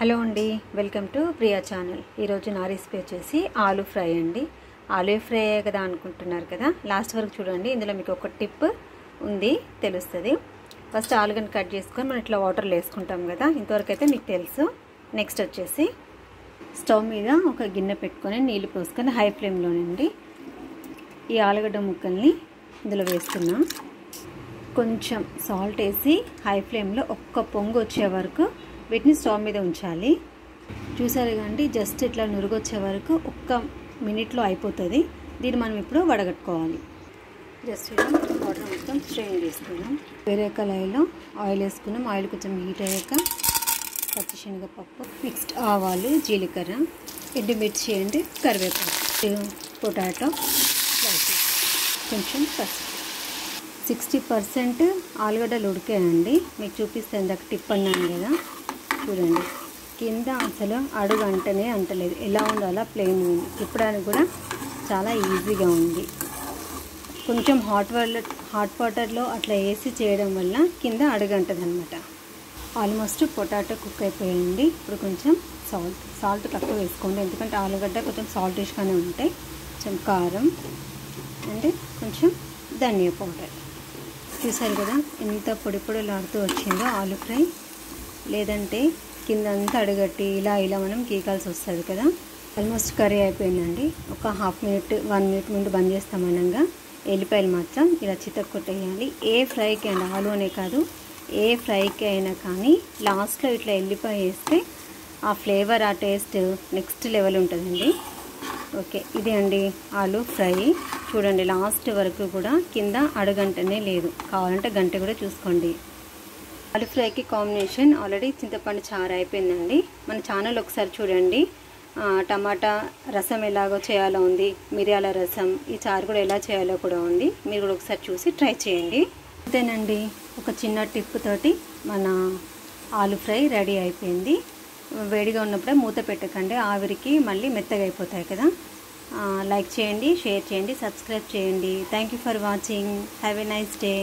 Hello అండి welcome to Priya channel. ఈరోజు నా రెసిపీ వచ్చేసి ఆలూ ఫ్రై అండి. ఆలూ ఫ్రై కదా అనుకుంటున్నారు కదా? లాస్ట్ వరకు చూడండి ఇందులో మీకు ఒక టిప్ ఉంది తెలుస్తుంది. ఫస్ట్ ఆలుగడ్డ కట్ చేసుకొని మనం ఇట్లా వాటర్లో వేసుకుంటాం కదా? ఇంతవరకు అయితే మీకు తెలుసు. నెక్స్ట్ వచ్చేసి స్టవ్ మీద ఒక గిన్నె పెట్టుకొని నీళ్ళు పోసుకొని హై ఫ్లేమ్లోనండి ఈ ఆలుగడ్డ ముక్కల్ని ఇందులో వేస్తున్నాం. కొంచెం సాల్ట్ వేసి హై ఫ్లేమ్లో ఒక్క పొంగు వచ్చే వరకు వీటిని స్టవ్ మీద ఉంచాలి. చూసారు కండి జస్ట్ ఇట్లా నురుగొచ్చే వరకు ఒక్క మినిట్లో అయిపోతుంది. దీన్ని మనం ఇప్పుడు వడగట్టుకోవాలి. జస్ట్ ఇలా వాటర్ మొత్తం స్ట్రెయిన్ చేసుకున్నాం. వేరే కళాయిలో ఆయిల్ వేసుకున్నాం. ఆయిల్ కొంచెం హీట్ అయ్యాక పచ్చిశనగపప్పు మిక్స్డ్ ఆవాలు జీలకర్ర ఎండుమిర్చి అండి కరివేపాకు పొటాటో స్లైసెస్ కొంచెం పసుపు. సిక్స్టీ పర్సెంట్ ఆలుగడ్డలు ఉడికాయండి. మీకు చూపిస్తే ఇందాక టిప్ అన్నాను కదా. చూడండి. కింద అసలు అడుగు అంటనే అంటలేదు. ఎలా ఉందో అలా ప్లెయిన్ ఉంది. తిప్పడానికి కూడా చాలా ఈజీగా ఉంది. కొంచెం హాట్ వాటర్ హాట్ వాటర్లో అట్లా వేసి చేయడం వల్ల కింద అడుగంటది అనమాట ఆల్మోస్ట్ పొటాటో కుక్ అయిపోయింది. ఇప్పుడు కొంచెం సాల్ట్ సాల్ట్ తక్కువ వేసుకోండి. ఎందుకంటే ఆలుగడ్డ కొంచెం సాల్టిష్గానే ఉంటాయి. కొంచెం కారం అండ్ కొంచెం ధనియా పౌడర్. చూసారు కదా ఎంత పొడి పొడిలాడుతూ వచ్చిందో ఆలు ఫ్రై. లేదంటే కింద అంతా అడగట్టి ఇలా ఇలా మనం గీకాల్సి వస్తుంది కదా. ఆల్మోస్ట్ కర్రీ అయిపోయిందండి. ఒక హాఫ్ మినిట్ వన్ మినిట్ ముందు బంద్ చేస్తామనగా ఎల్లిపాయలు మాత్రం ఇలా చితక్కొట్టేయాలి. ఏ ఫ్రైకి అయినా ఆలు అనే కాదు ఏ ఫ్రైకి అయినా కానీ లాస్ట్లో ఇట్లా ఎల్లిపాయ వేస్తే ఆ ఫ్లేవర్ ఆ టేస్ట్ నెక్స్ట్ లెవెల్ ఉంటుందండి. ఓకే ఇదే అండి ఆలు ఫ్రై. చూడండి లాస్ట్ వరకు కూడా కింద అడుగంటనే లేదు. కావాలంటే గంట కూడా చూసుకోండి. ఆలు ఫ్రైకి కాంబినేషన్ ఆల్రెడీ చింతపండు చారు అయిపోయిందండి. మన ఛానల్ ఒకసారి చూడండి. టమాటా రసం ఎలాగో చేయాలో ఉంది మిరియాల రసం ఈ చారు కూడా ఎలా చేయాలో కూడా ఉంది. మీరు కూడా ఒకసారి చూసి ట్రై చేయండి. అంతేనండి ఒక చిన్న టిప్ తోటి మన ఆలు ఫ్రై రెడీ అయిపోయింది. వేడిగా ఉన్నప్పుడే మూత పెట్టకండి ఆవిరికి మళ్ళీ మెత్తగా అయిపోతాయి కదా. లైక్ చేయండి షేర్ చేయండి సబ్స్క్రైబ్ చేయండి. Thank you for watching have a nice day